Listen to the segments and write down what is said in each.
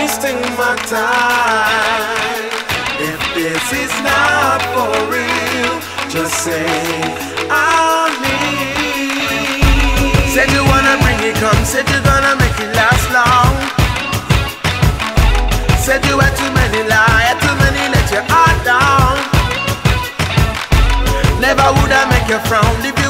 my time. If this is not for real, just say I'll leave. Said you wanna bring it come, said you're gonna make it last long. Said you had too many lies, too many let your heart down. Never would I make you frown, leave you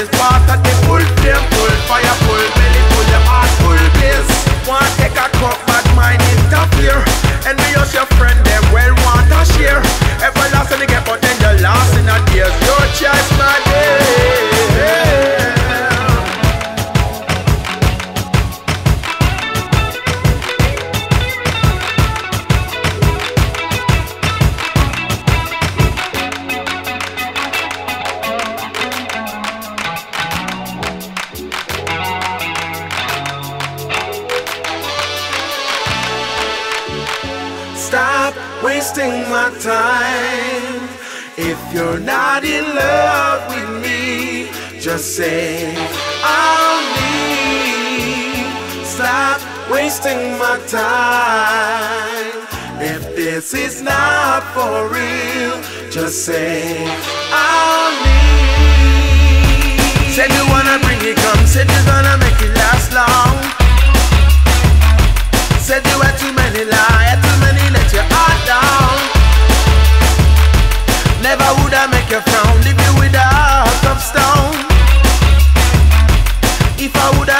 the hottest part of the full flame, full fire, full belly, full your heart, full blaze. Want take a cup, bad mind interfere. And me your friend, them well want to share. Everlasting get, but then you're lost in a tears. Your choice, my wasting my time. If you're not in love with me, just say I'll leave. Stop wasting my time. If this is not for real, just say I'll leave. if I would.